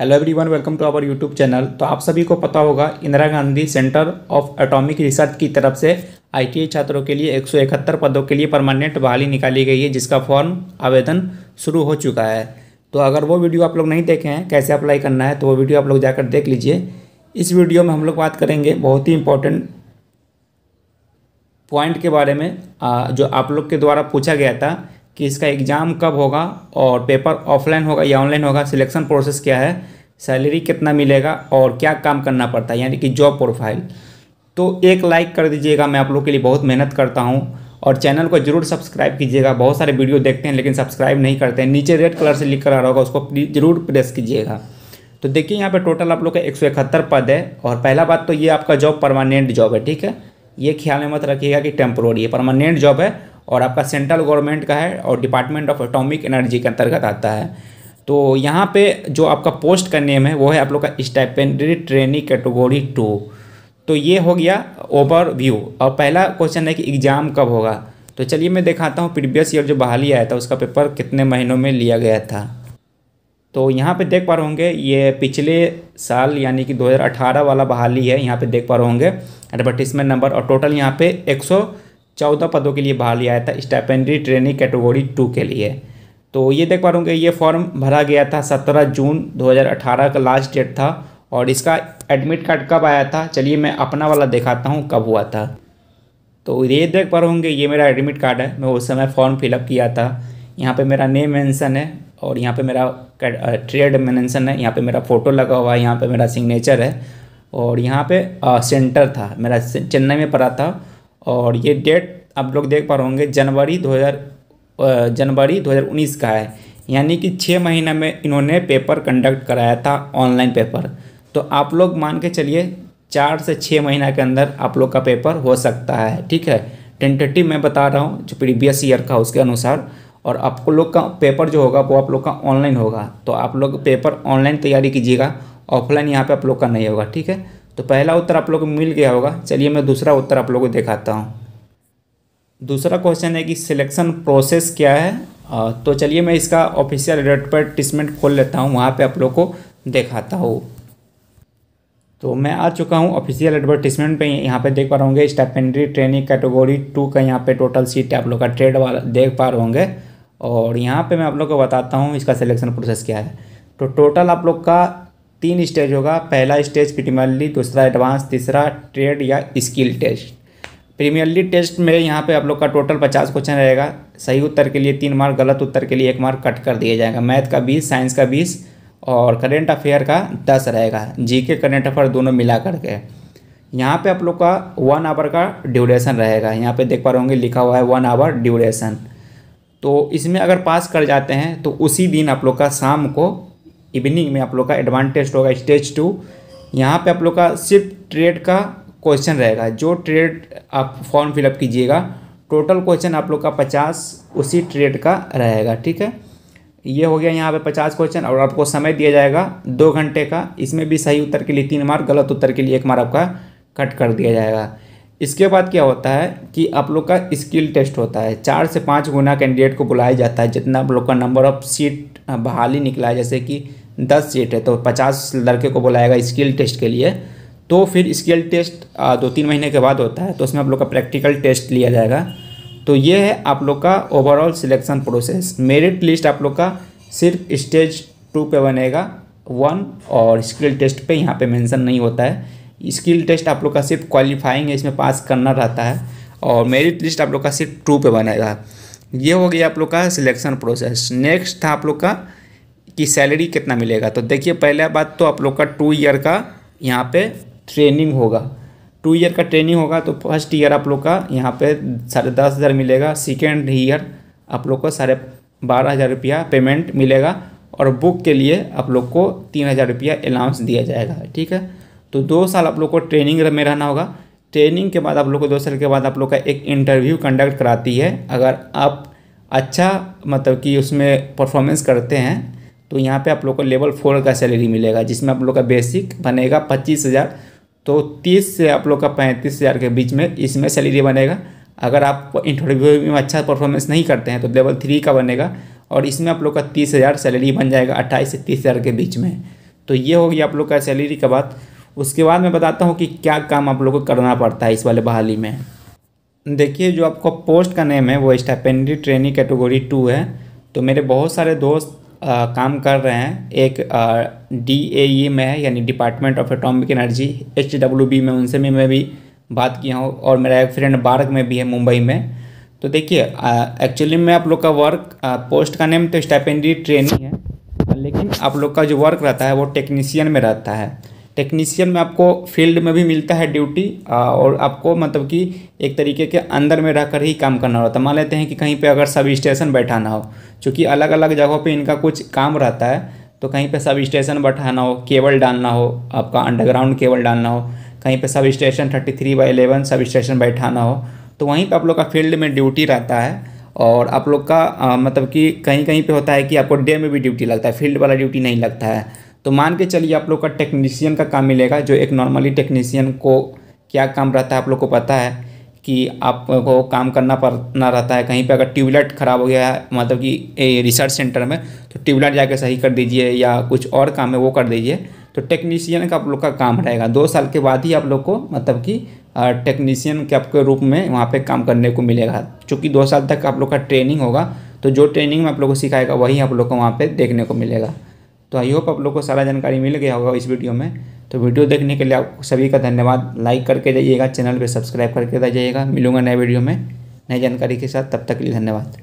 Hello everyone welcome to our YouTube channel तो आप सभी को पता होगा, Indira Gandhi centre of atomic research की तरफ़ से आईटीआई छात्रों के लिए 171 पदों के लिए परमानेंट बहाली निकाली गई है, जिसका फॉर्म आवेदन शुरू हो चुका है। तो अगर वो वीडियो आप लोग नहीं देखे हैं, कैसे अप्लाई करना है तो वो वीडियो आप लोग जाकर देख लीजिए। इस वीडियो में हम लोग बात करेंगे बहुत ही इंपॉर्टेंट पॉइंट के बारे में जो आप लोग के द्वारा पूछा गया था कि इसका एग्ज़ाम कब होगा और पेपर ऑफलाइन होगा या ऑनलाइन होगा, सिलेक्शन प्रोसेस क्या है, सैलरी कितना मिलेगा और क्या काम करना पड़ता है, यानी कि जॉब प्रोफ़ाइल। तो एक लाइक कर दीजिएगा, मैं आप लोग के लिए बहुत मेहनत करता हूँ। और चैनल को ज़रूर सब्सक्राइब कीजिएगा, बहुत सारे वीडियो देखते हैं लेकिन सब्सक्राइब नहीं करते हैं। नीचे रेड कलर से लिख कर आ रहा होगा, उसको ज़रूर प्रेस कीजिएगा। तो देखिए, यहाँ पे टोटल आप लोग का एक सौ इकहत्तर पद है और पहला बात तो ये आपका जॉब परमानेंट जॉब है, ठीक है? ये ख्याल में मत रखिएगा कि टेम्प्रोरी है, परमानेंट जॉब है और आपका सेंट्रल गवर्नमेंट का है और डिपार्टमेंट ऑफ़ एटॉमिक एनर्जी के अंतर्गत आता है। तो यहाँ पे जो आपका पोस्ट का नेम है, वो है आप लोग का स्टाइपेंडरी ट्रेनिंग कैटेगरी टू। तो ये हो गया ओवर व्यू और पहला क्वेश्चन है कि एग्ज़ाम कब होगा? तो चलिए मैं दिखाता हूँ, प्रीवियस ईयर जो बहाली आया था, उसका पेपर कितने महीनों में लिया गया था। तो यहाँ पे देख पा रहे होंगे, ये पिछले साल यानी कि 2018 वाला बहाली है, यहाँ पे देख पा रहे होंगे। एडवर्टीजमेंट नंबर और टोटल यहाँ पे एक चौदह पदों के लिए बहाली लिया था स्टाइपेंडरी ट्रेनिंग कैटेगोरी टू के लिए। तो ये देख पा रहे ये फॉर्म भरा गया था सत्रह जून 2018 का लास्ट डेट था और इसका एडमिट कार्ड कब आया था चलिए मैं अपना वाला दिखाता हूँ कब हुआ था। तो ये देख पा रहे ये मेरा एडमिट कार्ड है मैं उस समय फॉर्म फिलअप किया था। यहाँ पे मेरा नेम मेंशन है और यहाँ पे मेरा ट्रेड मेंशन है यहाँ पे मेरा फ़ोटो लगा हुआ है यहाँ पे मेरा सिग्नेचर है और यहाँ पे आ, सेंटर था मेरा चेन्नई में पड़ा था। और ये डेट आप लोग देख पा रहे होंगे, जनवरी 2000 जनवरी 2019 का है। यानी कि छः महीना में इन्होंने पेपर कंडक्ट कराया था, ऑनलाइन पेपर। तो आप लोग मान के चलिए, चार से छः महीना के अंदर आप लोग का पेपर हो सकता है, ठीक है? टेंटेटिव मैं बता रहा हूँ, जो प्रीवियस ईयर का उसके अनुसार। और आप लोग का पेपर जो होगा, वो आप लोग का ऑनलाइन होगा। तो आप लोग पेपर ऑनलाइन तैयारी कीजिएगा, ऑफलाइन यहाँ पे आप लोग का नहीं होगा, ठीक है? तो पहला उत्तर आप लोग को मिल गया होगा। चलिए मैं दूसरा उत्तर आप लोग को दिखाता हूँ। दूसरा क्वेश्चन है कि सिलेक्शन प्रोसेस क्या है? तो चलिए मैं इसका ऑफिशियल एडवर्टाइजमेंट खोल लेता हूँ, वहाँ पे आप लोग को दिखाता हूँ। तो मैं आ चुका हूँ ऑफिशियल एडवर्टीजमेंट पे। यहाँ पे देख पा रहे होंगे स्टेपेंड्री ट्रेनिंग कैटेगरी टू का यहाँ पे टोटल सीट आप लोग का ट्रेड वाला देख पा रहे होंगे। और यहाँ पे मैं आप लोग को बताता हूँ इसका सिलेक्शन प्रोसेस क्या है। तो टोटल आप लोग का तीन स्टेज होगा, पहला स्टेज प्रीमियरली दूसरा एडवांस तीसरा ट्रेड या स्किल टेस्ट प्रीमियरली टेस्ट में यहाँ पे आप लोग का टोटल पचास क्वेश्चन रहेगा। सही उत्तर के लिए तीन मार्क गलत उत्तर के लिए एक मार्क कट कर दिया जाएगा। मैथ का बीस साइंस का बीस और करेंट अफेयर का दस रहेगा। जी के करेंट अफेयर दोनों मिला करके। यहाँ पे आप लोग का वन आवर का ड्यूरेशन रहेगा। यहाँ पे देख पा रहे होंगे, लिखा हुआ है वन आवर ड्यूरेशन तो इसमें अगर पास कर जाते हैं तो उसी दिन आप लोग का शाम को इवनिंग में आप लोग का एडवांस टेस्ट होगा स्टेज टू यहाँ पे आप लोग का सिर्फ़ ट्रेड का क्वेश्चन रहेगा। जो ट्रेड आप फॉर्म फिलअप कीजिएगा टोटल क्वेश्चन आप लोग का पचास, उसी ट्रेड का रहेगा, ठीक है? ये हो गया यहाँ पे पचास क्वेश्चन और आपको समय दिया जाएगा दो घंटे का। इसमें भी सही उत्तर के लिए तीन मार्क, गलत उत्तर के लिए एक मार्क आपका कट कर दिया जाएगा। इसके बाद क्या होता है कि आप लोग का स्किल टेस्ट होता है। चार से पाँच गुना कैंडिडेट को बुलाया जाता है। जितना आप लोग का नंबर ऑफ़ सीट बहाली निकला है। जैसे कि दस सीट है तो पचास लड़के को बुलाएगा स्किल टेस्ट के लिए। तो फिर स्किल टेस्ट दो तीन महीने के बाद होता है तो उसमें आप लोग का प्रैक्टिकल टेस्ट लिया जाएगा। तो ये है आप लोग का overall selection process merit list आप लोग का सिर्फ़ स्टेज टू पे बनेगा वन और स्किल टेस्ट पे यहाँ पे मेंशन नहीं होता है। स्किल टेस्ट आप लोग का सिर्फ़ क्वालिफाइंग है, इसमें पास करना रहता है, और मेरिट लिस्ट आप लोग का सिर्फ़ टू पे बनेगा। ये हो गया आप लोग का सिलेक्शन प्रोसेस नेक्स्ट था आप लोग का कि सैलरी कितना मिलेगा। तो देखिए, पहला बात तो आप लोग का टू ईयर का यहाँ पे ट्रेनिंग होगा। टू ईयर का ट्रेनिंग होगा तो फ़र्स्ट ईयर आप लोग का यहाँ पे साढ़े दस हज़ार मिलेगा। सेकेंड ईयर आप लोग को साढ़े बारह हज़ार रुपया पेमेंट मिलेगा और बुक के लिए आप लोग को तीन हज़ार रुपया अलाउंस दिया जाएगा, ठीक है? तो दो साल आप लोग को ट्रेनिंग में रहना होगा। ट्रेनिंग के बाद आप लोग को, दो साल के बाद आप लोग का एक इंटरव्यू कंडक्ट कराती है। अगर आप अच्छा मतलब कि उसमें परफॉर्मेंस करते हैं तो यहाँ पे आप लोग को लेवल फोर का सैलरी मिलेगा, जिसमें आप लोग का बेसिक बनेगा पच्चीस हज़ार तो तीस से आप लोग का पैंतीस हज़ार के बीच में इसमें सैलरी बनेगा। अगर आप इंटरव्यू में अच्छा परफॉर्मेंस नहीं करते हैं तो लेवल थ्री का बनेगा और इसमें आप लोग का तीस हज़ार सैलरी बन जाएगा अट्ठाईस से तीस हज़ार के बीच में। तो ये होगी आप लोग का सैलरी का बात। उसके बाद मैं बताता हूँ कि क्या काम आप लोग को करना पड़ता है इस वाले बहाली में। देखिए, जो आपका पोस्ट का नेम है, वो स्टाइपेंडरी ट्रेनिंग कैटेगरी टू है। तो मेरे बहुत सारे दोस्त आ, काम कर रहे हैं। एक डी ए ई में है यानी department of atomic energy H W B में उनसे भी मैं भी बात किया हूँ और मेरा एक फ्रेंड बारक में भी है मुंबई में। तो देखिए एक्चुअली में आप लोग का वर्क आ, पोस्ट का नेम तो स्टाइपेंडरी ट्रेनिंग है लेकिन आप लोग का जो वर्क रहता है वो टेक्नीसियन में रहता है। टेक्नीशियन में आपको फ़ील्ड में भी मिलता है ड्यूटी और आपको मतलब कि एक तरीके के अंदर में रहकर ही काम करना होता है। मान लेते हैं कि कहीं पे अगर सब स्टेशन बैठाना हो, चूँकि अलग अलग जगहों पे इनका कुछ काम रहता है तो कहीं पे सब स्टेशन बैठाना हो केबल डालना हो, आपका अंडरग्राउंड केबल डालना हो, कहीं पे sub station thirty three sub station बैठाना हो तो वहीं पर आप लोग का फ़ील्ड में ड्यूटी रहता है। और आप लोग का मतलब कि कहीं कहीं पे होता है कि आपको डे में भी ड्यूटी लगता है फ़ील्ड वाला ड्यूटी नहीं लगता है। तो मान के चलिए आप लोग का टेक्नीशियन का काम मिलेगा, जो एक नॉर्मली टेक्नीशियन को क्या काम रहता है आप लोग को पता है कि आपको काम करना पड़ना रहता है। कहीं पे अगर ट्यूबलाइट ख़राब हो गया है मतलब कि रिसर्च सेंटर में तो ट्यूबलाइट जाके सही कर दीजिए या कुछ और काम है, वो कर दीजिए। तो टेक्नीशियन का आप लोग का काम रहेगा। दो साल के बाद ही आप लोग को मतलब कि टेक्नीशियन के आपके रूप में वहाँ पे काम करने को मिलेगा। चूँकि दो साल तक आप लोग का ट्रेनिंग होगा तो जो ट्रेनिंग में आप लोग को सिखाएगा, वही आप लोग को वहाँ पे देखने को मिलेगा। तो आई होप आप लोग को सारा जानकारी मिल गया होगा इस वीडियो में। तो वीडियो देखने के लिए आप सभी का धन्यवाद। लाइक करके जाइएगा चैनल पर सब्सक्राइब करके जाइएगा। मिलूँगा नए वीडियो में नई जानकारी के साथ। तब तक के लिए धन्यवाद।